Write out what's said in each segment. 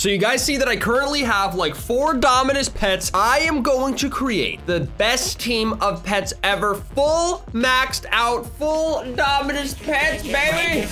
So you guys see that I currently have like four Dominus pets. I am going to create the best team of pets ever. Full maxed out, full Dominus pets, baby.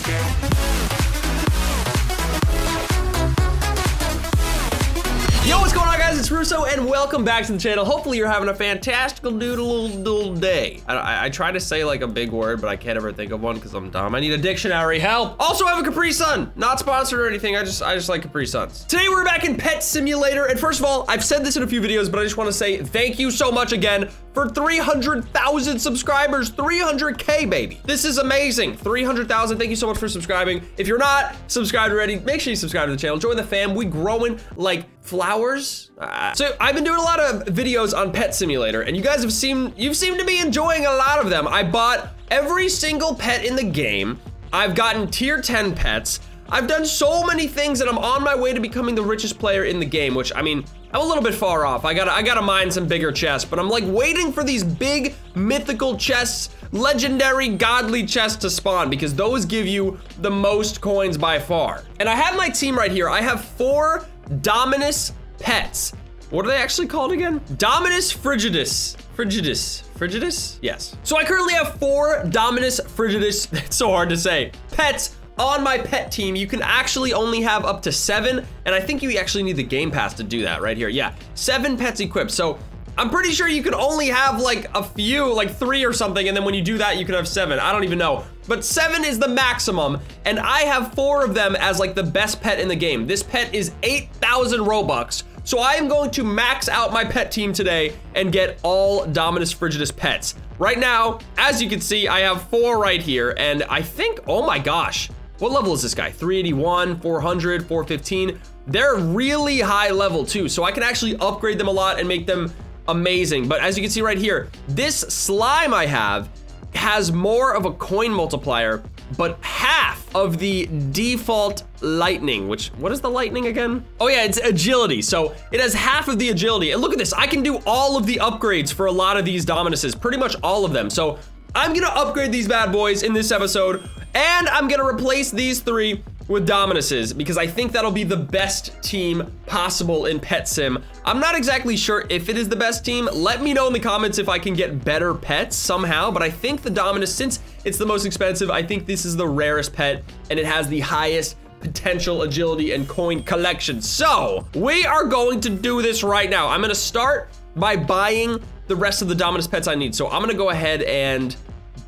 Yo, what's going on guys? It's Russo and welcome back to the channel. Hopefully you're having a fantastical doodle doodle day. I, I, I, try to say like a big word, but I can't ever think of one because I'm dumb. I need a dictionary, help. Also I have a Capri Sun. Not sponsored or anything, I just I just like Capri Suns. Today we're back in Pet Simulator, and first of all, I've said this in a few videos, but I just want to say thank you so much again for 300,000 subscribers, 300K, baby. This is amazing. 300,000, thank you so much for subscribing. If you're not subscribed already, make sure you subscribe to the channel. Join the fam. We growing like flowers. Uh, so I've been doing a lot of videos on Pet Simulator, and you guys have seen, you've seemed to be enjoying a lot of them. I bought every single pet in the game. I've gotten tier 10 pets. I've done so many things and I'm on my way to becoming the richest player in the game, which I mean, I'm a little bit far off. I gotta, I gotta mine some bigger chests, but I'm like waiting for these big mythical chests, legendary godly chests to spawn because those give you the most coins by far. And I have my team right here. I have four Dominus pets. What are they actually called again? Dominus frigidus. Frigidus. Frigidus? Yes. So I currently have four Dominus frigidus, it's so hard to say, pets on my pet team, you can actually only have up to seven, and I think you actually need the game pass to do that right here. Yeah, seven pets equipped. So I'm pretty sure you can only have like a few, like three or something, and then when you do that, you can have seven. I don't even know. But seven is the maximum, and I have four of them as like the best pet in the game. This pet is 8,000 Robux. So I am going to max out my pet team today and get all Dominus Frigidus pets. Right now, as you can see, I have four right here, and I think, oh my gosh, what level is this guy? 381, 400, 415. They're really high level too, so I can actually upgrade them a lot and make them amazing. But as you can see right here, this slime I have has more of a coin multiplier, but half of the default lightning, which, what is the lightning again? Oh yeah, it's agility. So it has half of the agility. And look at this, I can do all of the upgrades for a lot of these Dominuses, pretty much all of them. So I'm gonna upgrade these bad boys in this episode. And I'm gonna replace these three with Dominuses because I think that'll be the best team possible in Pet Sim. I'm not exactly sure if it is the best team. Let me know in the comments if I can get better pets somehow, but I think the Dominus, since it's the most expensive, I think this is the rarest pet and it has the highest potential agility and coin collection. So we are going to do this right now. I'm gonna start by buying the rest of the Dominus pets I need. So I'm gonna go ahead and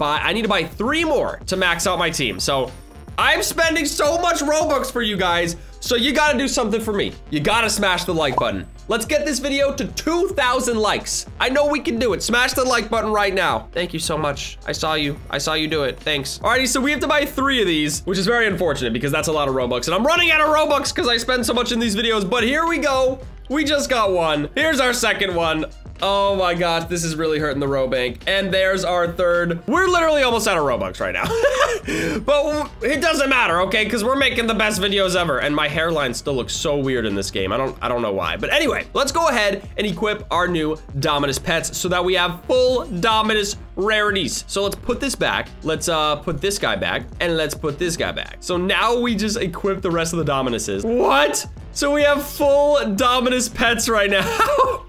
buy, I need to buy three more to max out my team. So I'm spending so much Robux for you guys. So you gotta do something for me. You gotta smash the like button. Let's get this video to 2,000 likes. I know we can do it. Smash the like button right now. Thank you so much. I saw you. I saw you do it. Thanks. Alrighty, so we have to buy three of these, which is very unfortunate because that's a lot of Robux. And I'm running out of Robux because I spend so much in these videos. But here we go. We just got one. Here's our second one. Oh my gosh, this is really hurting the row bank. And there's our third. We're literally almost out of Robux right now. but it doesn't matter, okay? Because we're making the best videos ever. And my hairline still looks so weird in this game. I don't I don't know why. But anyway, let's go ahead and equip our new Dominus pets so that we have full Dominus rarities. So let's put this back. Let's uh put this guy back and let's put this guy back. So now we just equip the rest of the Dominuses. What? So we have full Dominus pets right now.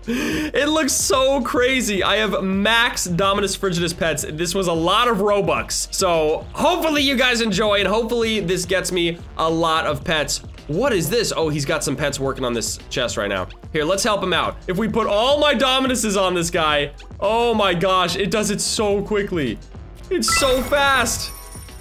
it looks so crazy. I have max Dominus Frigidus pets. This was a lot of Robux. So hopefully you guys enjoy and hopefully this gets me a lot of pets. What is this? Oh, he's got some pets working on this chest right now. Here, let's help him out. If we put all my Dominuses on this guy, oh my gosh, it does it so quickly. It's so fast.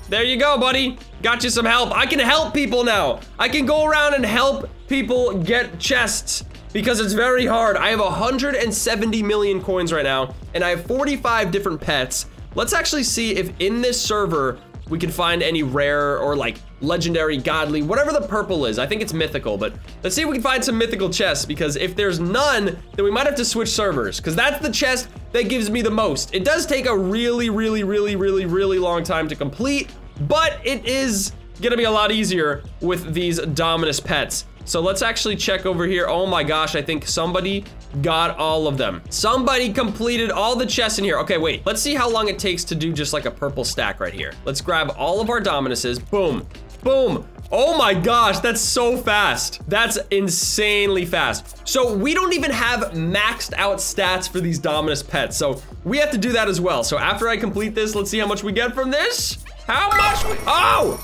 There you go, buddy. Got you some help. I can help people now. I can go around and help people get chests because it's very hard. I have 170 million coins right now, and I have 45 different pets. Let's actually see if in this server we can find any rare or like legendary, godly, whatever the purple is. I think it's mythical, but let's see if we can find some mythical chests because if there's none, then we might have to switch servers because that's the chest that gives me the most. It does take a really, really, really, really, really long time to complete, but it is gonna be a lot easier with these Dominus pets. So let's actually check over here. Oh my gosh, I think somebody got all of them. Somebody completed all the chests in here. Okay, wait, let's see how long it takes to do just like a purple stack right here. Let's grab all of our Dominuses. Boom, boom, Oh my gosh, that's so fast. That's insanely fast. So we don't even have maxed out stats for these Dominus pets. So we have to do that as well. So after I complete this, let's see how much we get from this. How much? We, oh,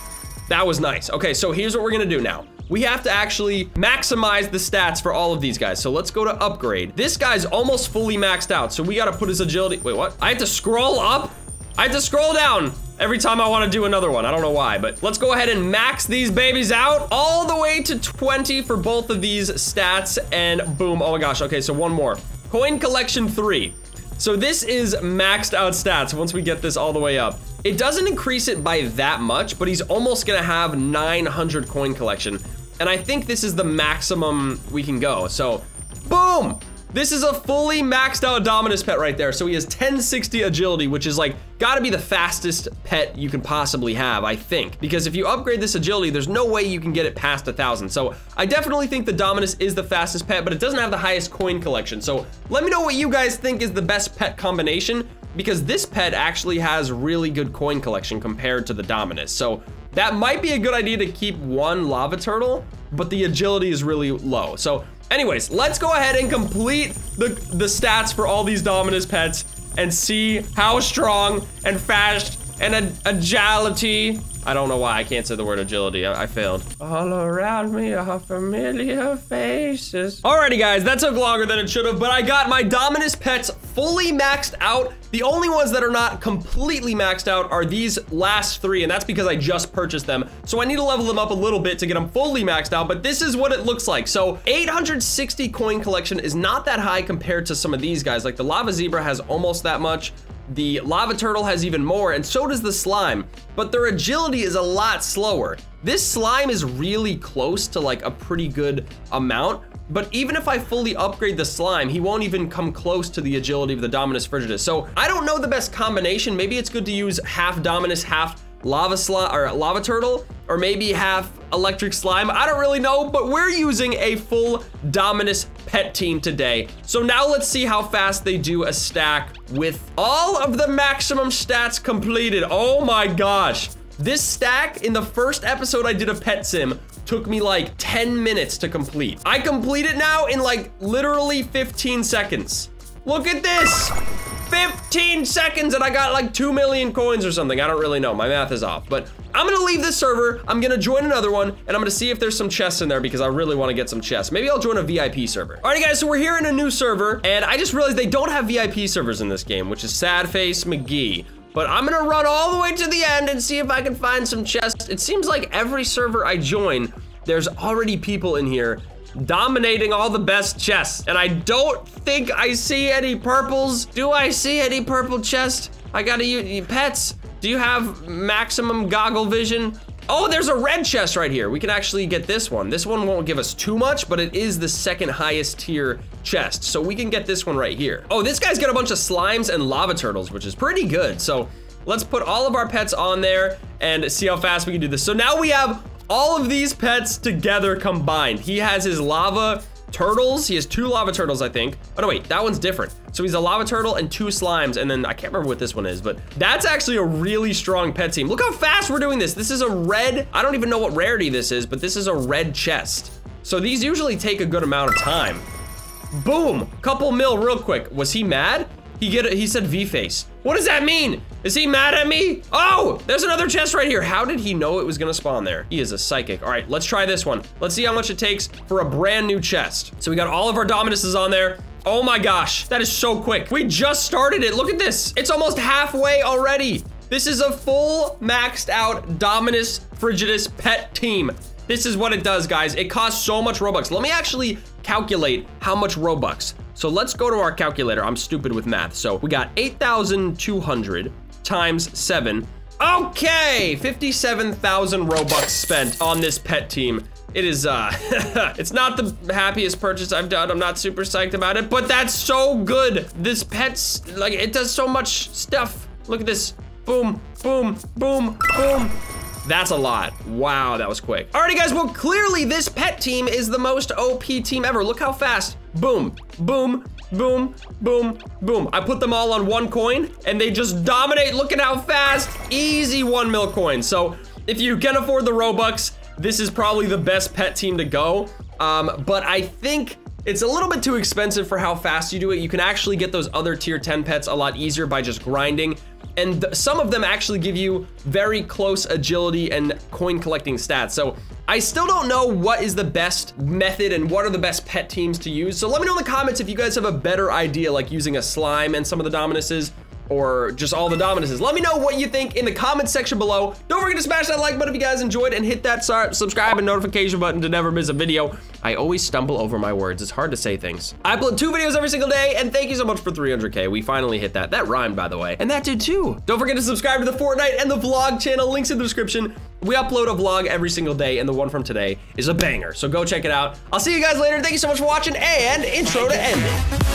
that was nice. Okay, so here's what we're gonna do now we have to actually maximize the stats for all of these guys. So let's go to upgrade. This guy's almost fully maxed out. So we got to put his agility. Wait, what? I have to scroll up? I have to scroll down every time I want to do another one. I don't know why, but let's go ahead and max these babies out all the way to 20 for both of these stats and boom. Oh my gosh. Okay, so one more. Coin collection three. So this is maxed out stats once we get this all the way up. It doesn't increase it by that much, but he's almost gonna have 900 coin collection. And I think this is the maximum we can go. So, boom! This is a fully maxed out Dominus pet right there. So he has 1060 agility, which is like, gotta be the fastest pet you can possibly have, I think. Because if you upgrade this agility, there's no way you can get it past a thousand. So I definitely think the Dominus is the fastest pet, but it doesn't have the highest coin collection. So let me know what you guys think is the best pet combination because this pet actually has really good coin collection compared to the Dominus. So that might be a good idea to keep one lava turtle, but the agility is really low. So anyways, let's go ahead and complete the, the stats for all these Dominus pets and see how strong and fast and agility I don't know why I can't say the word agility. I, I, failed. All around me are familiar faces. Alrighty, guys, that took longer than it should have, but I got my Dominus pets fully maxed out. The only ones that are not completely maxed out are these last three, and that's because I just purchased them. So I need to level them up a little bit to get them fully maxed out, but this is what it looks like. So 860 coin collection is not that high compared to some of these guys. Like the Lava Zebra has almost that much. The lava turtle has even more, and so does the slime, but their agility is a lot slower. This slime is really close to like a pretty good amount, but even if I fully upgrade the slime, he won't even come close to the agility of the Dominus Frigidus. So I don't know the best combination. Maybe it's good to use half Dominus, half lava slime or lava turtle, or maybe half electric slime. I don't really know, but we're using a full Dominus pet team today. So now let's see how fast they do a stack with all of the maximum stats completed. Oh my gosh. This stack in the first episode I did a pet sim took me like 10 minutes to complete. I complete it now in like literally 15 seconds. Look at this. 15 seconds and I got like 2 million coins or something. I don't really know. My math is off. But I'm gonna leave this server. I'm gonna join another one and I'm gonna see if there's some chests in there because I really wanna get some chests. Maybe I'll join a VIP server. Alrighty guys, so we're here in a new server and I just realized they don't have VIP servers in this game, which is Sad Face McGee. But I'm gonna run all the way to the end and see if I can find some chests. It seems like every server I join, there's already people in here dominating all the best chests. And I don't think I see any purples. Do I see any purple chest? I gotta use pets. Do you have maximum goggle vision? Oh, there's a red chest right here. We can actually get this one. This one won't give us too much, but it is the second highest tier chest. So we can get this one right here. Oh, this guy's got a bunch of slimes and lava turtles, which is pretty good. So let's put all of our pets on there and see how fast we can do this. So now we have all of these pets together combined. He has his lava turtles. He has two lava turtles, I think. Oh, no, wait, that one's different. So he's a lava turtle and two slimes, and then I can't remember what this one is, but that's actually a really strong pet team. Look how fast we're doing this. This is a red, I don't even know what rarity this is, but this is a red chest. So these usually take a good amount of time. Boom, couple mil real quick. Was he mad? He get it. He said V-face. What does that mean? Is he mad at me? Oh, there's another chest right here. How did he know it was gonna spawn there? He is a psychic. All right, let's try this one. Let's see how much it takes for a brand new chest. So we got all of our Dominuses on there. Oh my gosh, that is so quick. We just started it. Look at this. It's almost halfway already. This is a full maxed out Dominus Frigidus pet team. This is what it does, guys. It costs so much Robux. Let me actually calculate how much Robux. So let's go to our calculator. I'm stupid with math. So we got 8,200 times seven. Okay, 57,000 Robux spent on this pet team. It is, uh, it's not the happiest purchase I've done. I'm not super psyched about it, but that's so good. This pet's, like, it does so much stuff. Look at this. Boom, boom, boom, boom. That's a lot. Wow, that was quick. Alrighty, guys, well, clearly this pet team is the most OP team ever. Look how fast. Boom, boom, boom, boom, boom. I put them all on one coin, and they just dominate. Look at how fast. Easy one mil coin. So if you can afford the Robux, this is probably the best pet team to go. Um, but I think it's a little bit too expensive for how fast you do it. You can actually get those other tier 10 pets a lot easier by just grinding. And some of them actually give you very close agility and coin collecting stats. So I still don't know what is the best method and what are the best pet teams to use. So let me know in the comments if you guys have a better idea, like using a slime and some of the Dominuses or just all the Dominuses. Let me know what you think in the comments section below. Don't forget to smash that like button if you guys enjoyed and hit that subscribe and notification button to never miss a video. I always stumble over my words. It's hard to say things. I upload two videos every single day and thank you so much for 300k. We finally hit that. That rhymed by the way. And that did too. Don't forget to subscribe to the Fortnite and the vlog channel. Links in the description. We upload a vlog every single day and the one from today is a banger. So go check it out. I'll see you guys later. Thank you so much for watching and intro to end it.